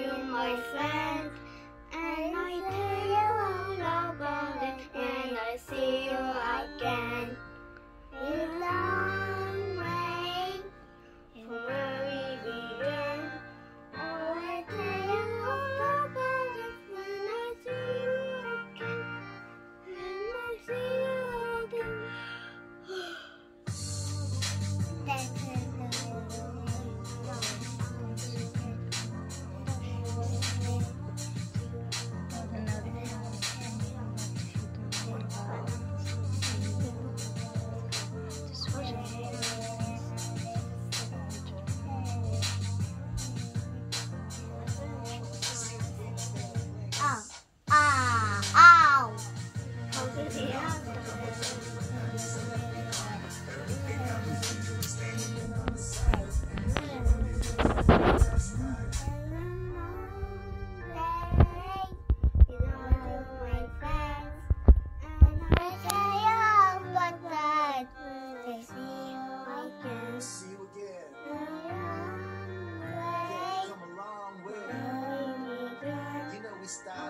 you, my friend. está